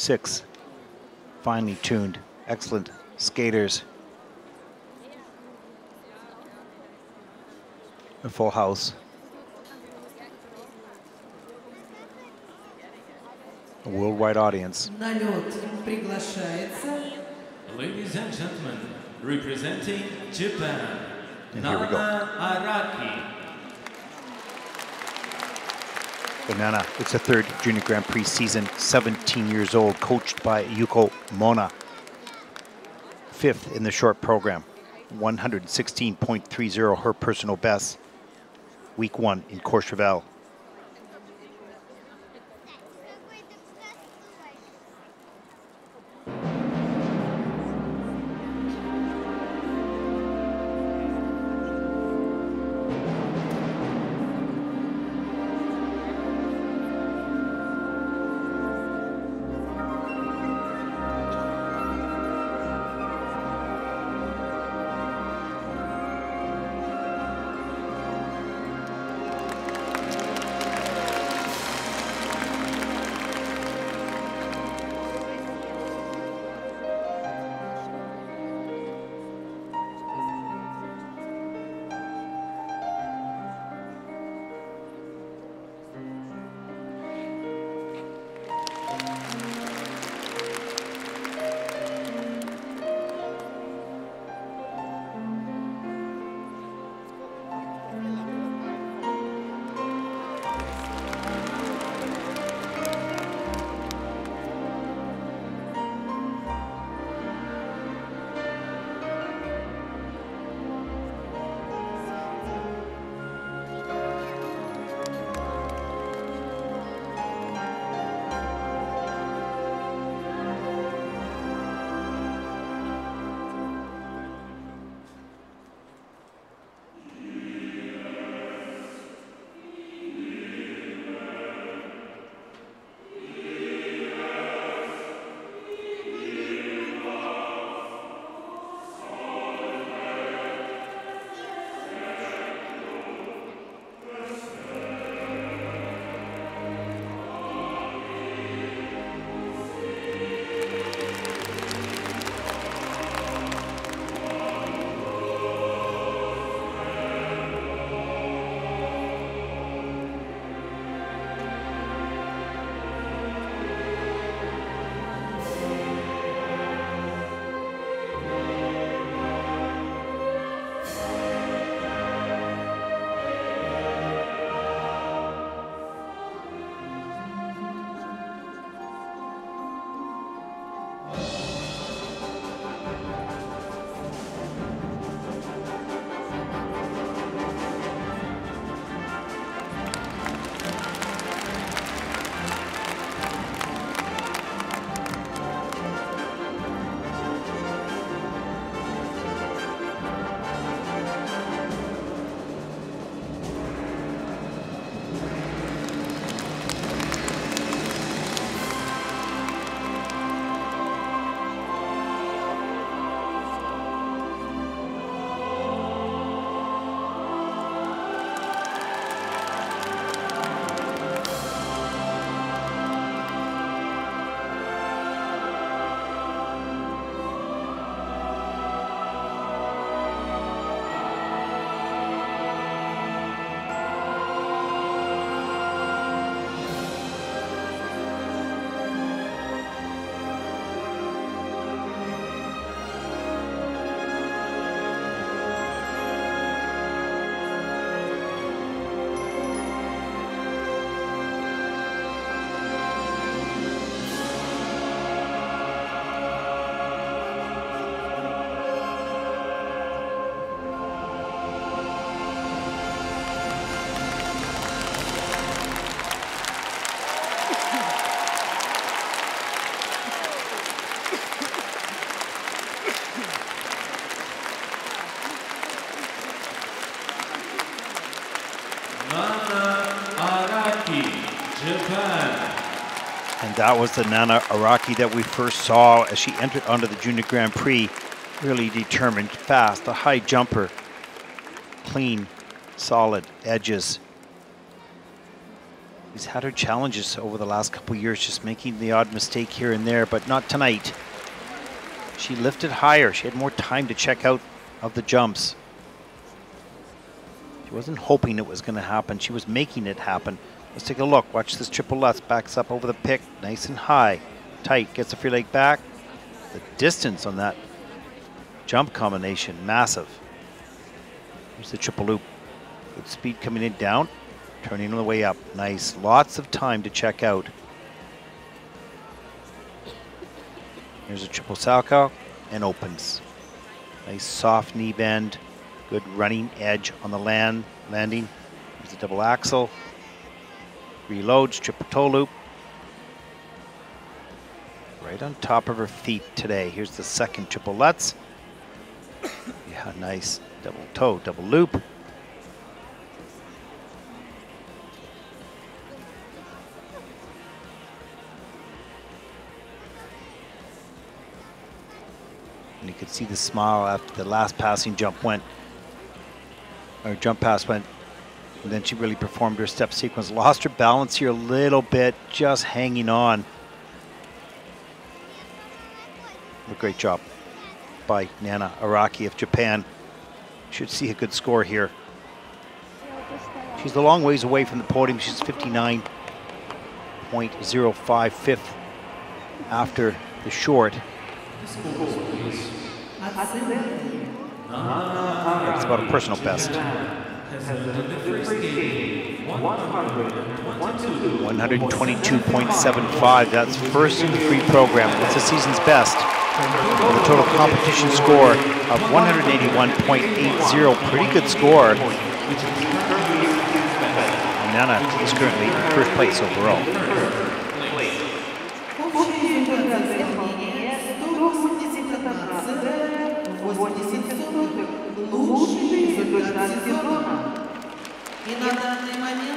Six finely tuned, excellent skaters. A full house. A worldwide audience. Ladies and gentlemen, representing Japan, and here we go. Araki. Nana, it's the third Junior Grand Prix season, 17 years old, coached by Yuko Mona. Fifth in the short program, 116.30 her personal best. Week one in Courchevel. And that was the Nana Araki that we first saw as she entered onto the Junior Grand Prix. Really determined, fast, a high jumper, clean, solid edges. She's had her challenges over the last couple years, just making the odd mistake here and there, but not tonight. She lifted higher. She had more time to check out of the jumps. She wasn't hoping it was going to happen. She was making it happen. Let's take a look. Watch this triple lutz. Backs up over the pick. Nice and high. Tight. Gets the free leg back. The distance on that jump combination, massive. Here's the triple loop. Good speed coming in down. Turning on the way up. Nice. Lots of time to check out. Here's a triple Salchow and opens. Nice soft knee bend. Good running edge on the land landing. There's a double axel. Reloads, triple toe loop. Right on top of her feet today. Here's the second triple lutz. Yeah, nice. Double toe, double loop. And you could see the smile after the last passing jump went, or jump pass went. And then she really performed her step sequence. Lost her balance here a little bit, just hanging on. A great job by Nana Araki of Japan. Should see a good score here. She's a long ways away from the podium. She's 59.05 fifth after the short. It's about a personal best. 122.75. That's first in the free program. That's the season's best. With a total competition score of 181.80. Pretty good score. Nana is currently in first place overall. граждан Германа. И на данный момент